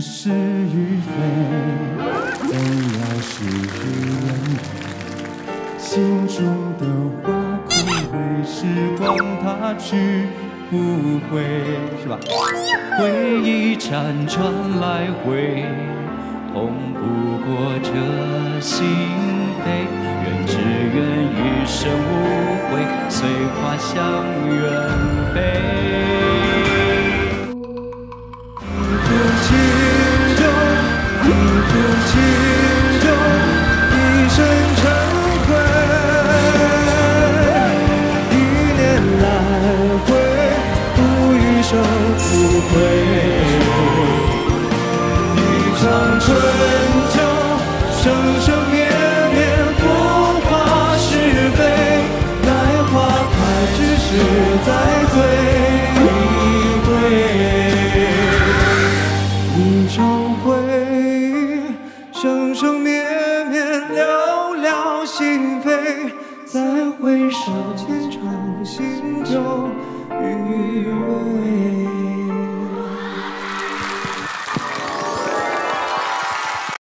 是与非，怎料事与愿违，心中的花枯萎，时光它去不回，是吧？回忆辗转来回，痛不过这心扉。愿只愿余生无悔，随花香远飞。余生无悔。一场春秋，生生灭灭，风花是非。待花开，只是在醉一回。一场回忆，生生灭灭，寥寥心扉。再回首，浅尝心酒余味。